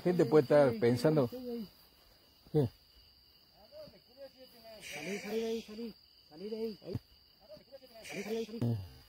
gente puede estar pensando. ¿Qué? Salí, salí de ahí, salí. Salí de ahí. Salí, salí, salí. Eh.